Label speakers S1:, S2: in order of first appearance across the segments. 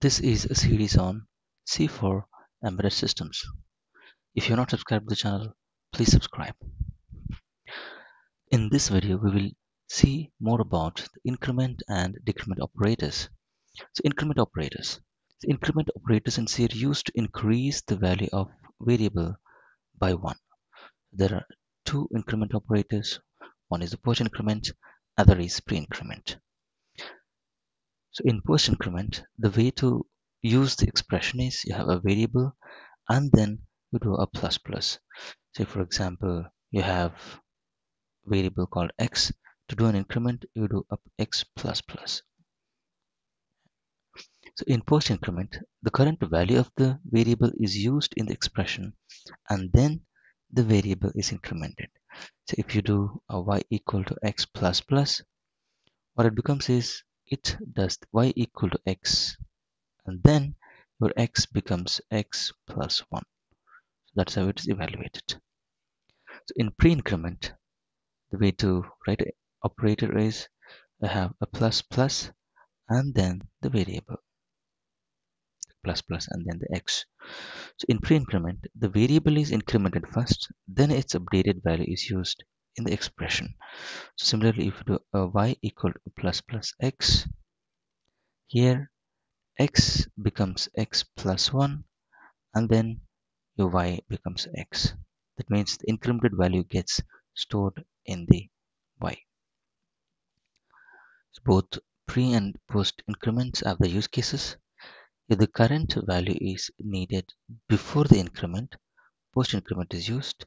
S1: This is a series on C for embedded systems. If you're not subscribed to the channel, please subscribe. In this video, we will see more about the increment and decrement operators. So increment operators. The increment operators in C are used to increase the value of variable by 1. There are two increment operators. One is the post increment, other is pre-increment. So in post increment, the way to use the expression is you have a variable and then you do a plus plus. Say for example, you have a variable called x. To do an increment, you do up x plus plus. So in post increment, the current value of the variable is used in the expression and then the variable is incremented. So if you do a y equal to x plus plus, what it becomes is it does y equal to x and then your x becomes x plus 1 so that's how it is evaluated. So in pre-increment the way to write operator is I have a plus plus and then the variable. Plus plus and then the x. So in pre-increment the variable is incremented first then its updated value is used in the expression. So similarly, if you do a y equal to plus plus x, here x becomes x plus 1 and then your y becomes x. That means the incremented value gets stored in the y. So both pre and post increments have the use cases. If the current value is needed before the increment, post increment is used.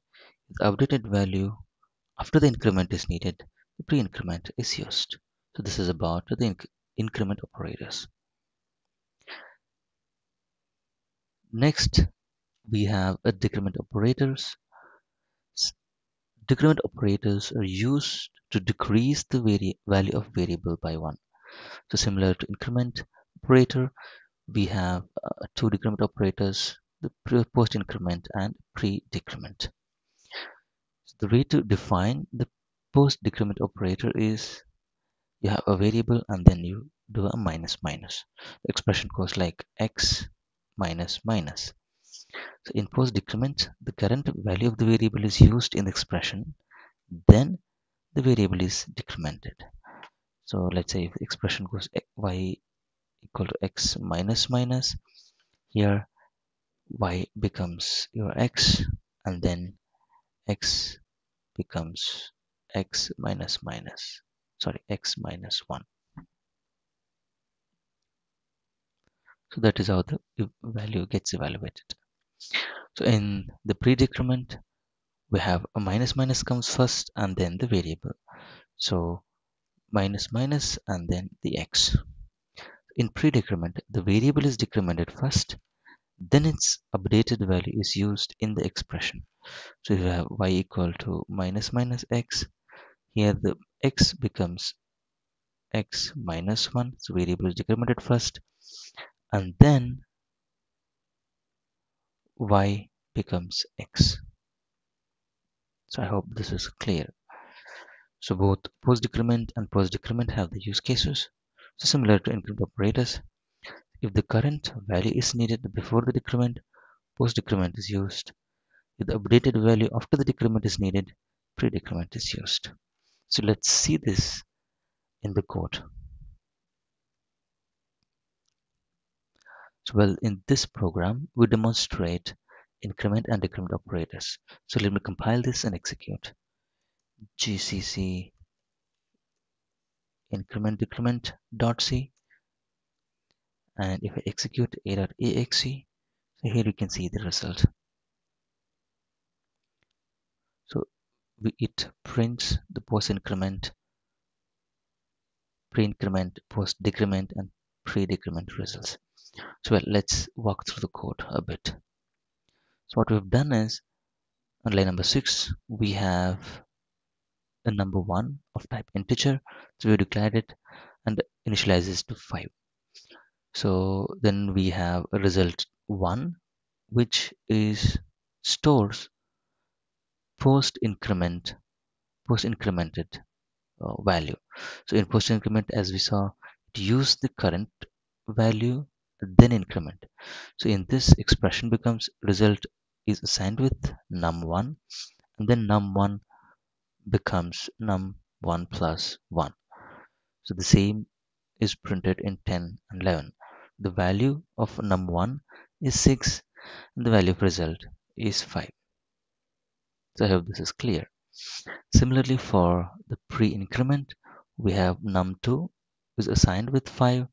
S1: The updated value after the increment is needed, the pre-increment is used. So this is about the inc increment operators. Next, we have a decrement operators. Decrement operators are used to decrease the value of variable by 1. So similar to increment operator, we have uh, two decrement operators, the post increment and pre-decrement the way to define the post decrement operator is you have a variable and then you do a minus minus. The expression goes like x minus minus. So in post decrement, the current value of the variable is used in the expression, then the variable is decremented. So let's say if the expression goes y equal to x minus minus, here y becomes your x and then x becomes x minus minus sorry x minus 1 so that is how the value gets evaluated. So in the pre-decrement we have a minus minus comes first and then the variable. So minus minus and then the x. In pre-decrement the variable is decremented first then its updated value is used in the expression. So you have y equal to minus minus x. Here the x becomes x minus 1 so variable is decremented first. And then y becomes x. So i hope this is clear. So both post decrement and post decrement have the use cases. So similar to increment operators if the current value is needed before the decrement, post decrement is used. If the updated value after the decrement is needed, pre-decrement is used. So let's see this in the code. So well, in this program, we demonstrate increment and decrement operators. So let me compile this and execute. GCC increment decrement dot C and if I execute a.exe so here you can see the result. So it prints the post increment pre-increment post decrement and pre-decrement results. So well let's walk through the code a bit. So what we've done is on line number six we have a number one of type integer. So we declared it and initializes to five so then we have result 1 which is stores post increment post incremented uh, value so in post increment as we saw it used the current value then increment. So in this expression becomes result is assigned with num1 and then num1 becomes num1 plus 1. So the same is printed in 10 and 11. The value of num1 is 6 and the value of result is 5. So I hope this is clear. Similarly for the pre-increment we have num2 is assigned with 5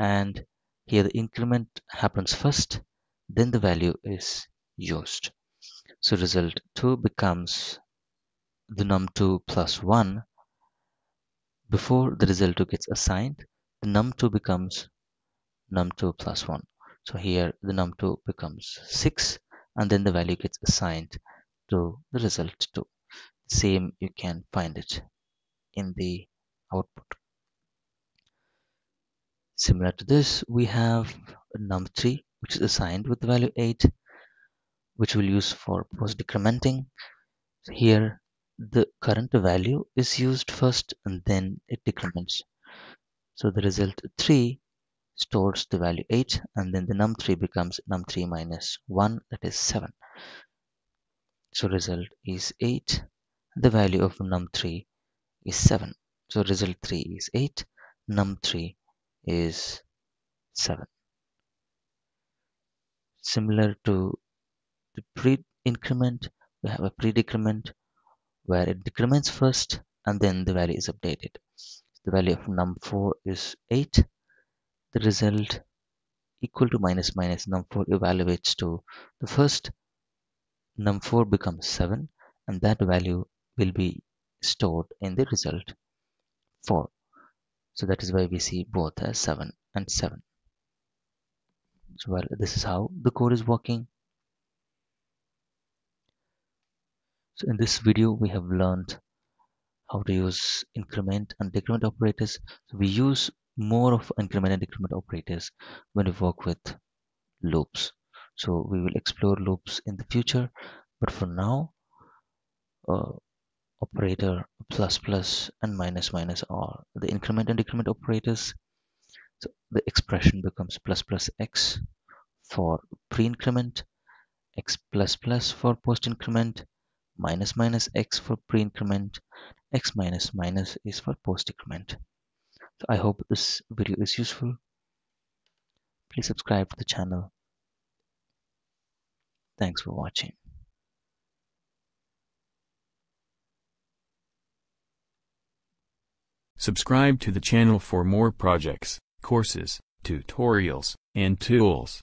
S1: and here the increment happens first then the value is used. So result 2 becomes the num2 plus 1 before the result 2 gets assigned the num2 becomes num2 plus 1 so here the num2 becomes 6 and then the value gets assigned to the result 2 same you can find it in the output. Similar to this we have num3 which is assigned with the value 8 which we'll use for post decrementing so here the current value is used first and then it decrements. So the result 3 stores the value 8 and then the num3 becomes num3 minus 1 that is 7. So result is 8. The value of num3 is 7. So result 3 is 8. Num3 is 7. Similar to the pre-increment, we have a pre-decrement where it decrements first and then the value is updated. The value of num4 is 8. The result equal to minus minus num4 evaluates to the first num4 becomes 7 and that value will be stored in the result 4. So that is why we see both as 7 and 7. So well, this is how the code is working. So in this video, we have learned how to use increment and decrement operators. So we use more of increment and decrement operators when we work with loops. So we will explore loops in the future, but for now, uh, operator plus plus and minus minus are the increment and decrement operators. So the expression becomes plus plus x for pre-increment, x plus plus for post-increment, minus minus x for pre-increment, x minus minus is for post-increment. I hope this video is useful. Please subscribe to the channel. Thanks for watching.
S2: Subscribe to the channel for more projects, courses, tutorials, and tools.